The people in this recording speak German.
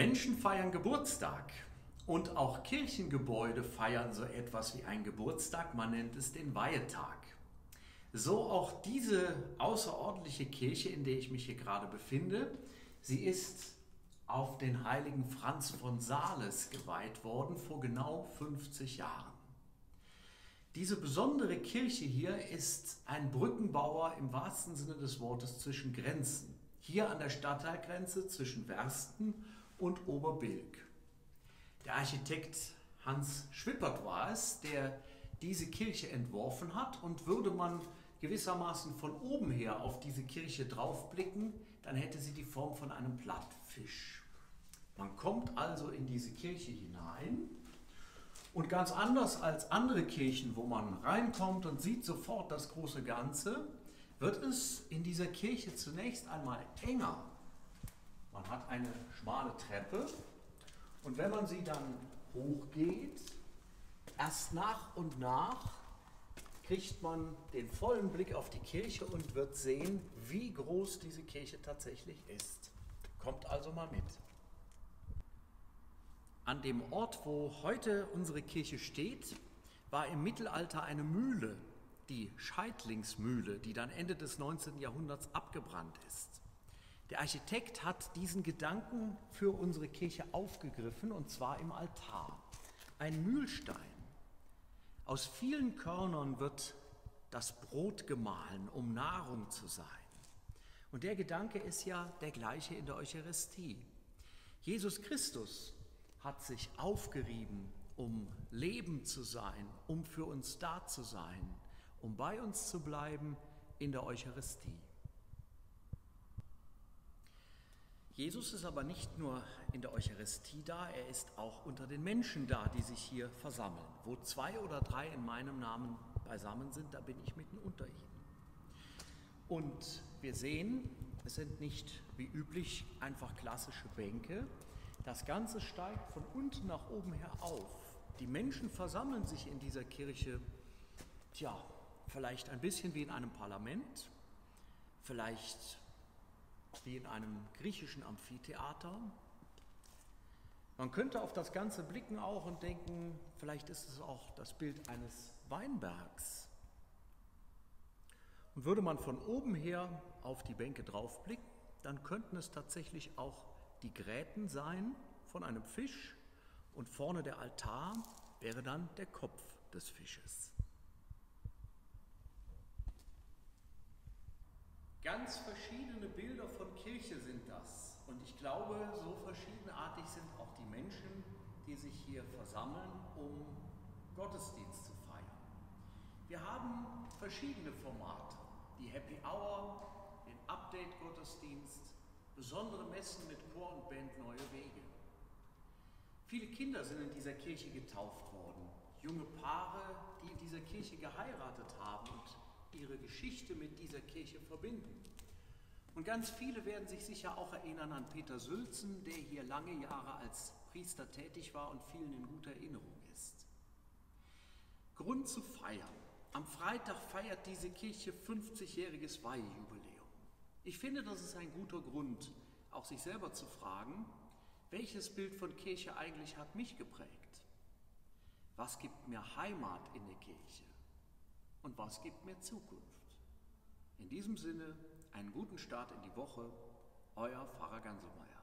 Menschen feiern Geburtstag und auch Kirchengebäude feiern so etwas wie einen Geburtstag, man nennt es den Weihetag. So auch diese außerordentliche Kirche, in der ich mich hier gerade befinde. Sie ist auf den heiligen Franz von Sales geweiht worden vor genau 50 Jahren. Diese besondere Kirche hier ist ein Brückenbauer im wahrsten Sinne des Wortes zwischen Grenzen. Hier an der Stadtteilgrenze zwischen Wersten und Oberbilk. Der Architekt Hans Schwippert war es, der diese Kirche entworfen hat und würde man gewissermaßen von oben her auf diese Kirche draufblicken, dann hätte sie die Form von einem Plattfisch. Man kommt also in diese Kirche hinein und ganz anders als andere Kirchen, wo man reinkommt und sieht sofort das große Ganze, wird es in dieser Kirche zunächst einmal enger. Man hat eine schmale Treppe und wenn man sie dann hochgeht, erst nach und nach kriegt man den vollen Blick auf die Kirche und wird sehen, wie groß diese Kirche tatsächlich ist. Kommt also mal mit. An dem Ort, wo heute unsere Kirche steht, war im Mittelalter eine Mühle, die Scheidlingsmühle, die dann Ende des 19. Jahrhunderts abgebrannt ist. Der Architekt hat diesen Gedanken für unsere Kirche aufgegriffen und zwar im Altar. Ein Mühlstein aus vielen Körnern wird das Brot gemahlen, um Nahrung zu sein. Und der Gedanke ist ja der gleiche in der Eucharistie. Jesus Christus hat sich aufgerieben, um Leben zu sein, um für uns da zu sein, um bei uns zu bleiben in der Eucharistie. Jesus ist aber nicht nur in der Eucharistie da, er ist auch unter den Menschen da, die sich hier versammeln. Wo zwei oder drei in meinem Namen beisammen sind, da bin ich mitten unter ihnen. Und wir sehen, es sind nicht wie üblich einfach klassische Bänke. Das Ganze steigt von unten nach oben her auf. Die Menschen versammeln sich in dieser Kirche, tja, vielleicht ein bisschen wie in einem Parlament, vielleicht wie in einem griechischen Amphitheater. Man könnte auf das Ganze blicken auch und denken, vielleicht ist es auch das Bild eines Weinbergs. Und würde man von oben her auf die Bänke draufblicken, dann könnten es tatsächlich auch die Gräten sein von einem Fisch und vorne der Altar wäre dann der Kopf des Fisches. Ganz verschiedene Bilder von Kirche sind das. Und ich glaube, so verschiedenartig sind auch die Menschen, die sich hier versammeln, um Gottesdienst zu feiern. Wir haben verschiedene Formate. Die Happy Hour, den Update-Gottesdienst, besondere Messen mit Chor und Band Neue Wege. Viele Kinder sind in dieser Kirche getauft worden. Junge Paare, die in dieser Kirche geheiratet haben und ihre Geschichte mit dieser Kirche verbinden. Und ganz viele werden sich sicher auch erinnern an Peter Sülzen, der hier lange Jahre als Priester tätig war und vielen in guter Erinnerung ist. Grund zu feiern. Am Freitag feiert diese Kirche 50-jähriges Weihjubiläum. Ich finde, das ist ein guter Grund, auch sich selber zu fragen, welches Bild von Kirche eigentlich hat mich geprägt? Was gibt mir Heimat in der Kirche? Und was gibt mir Zukunft. In diesem Sinne einen guten Start in die Woche, euer Pfarrer Ganselmeier.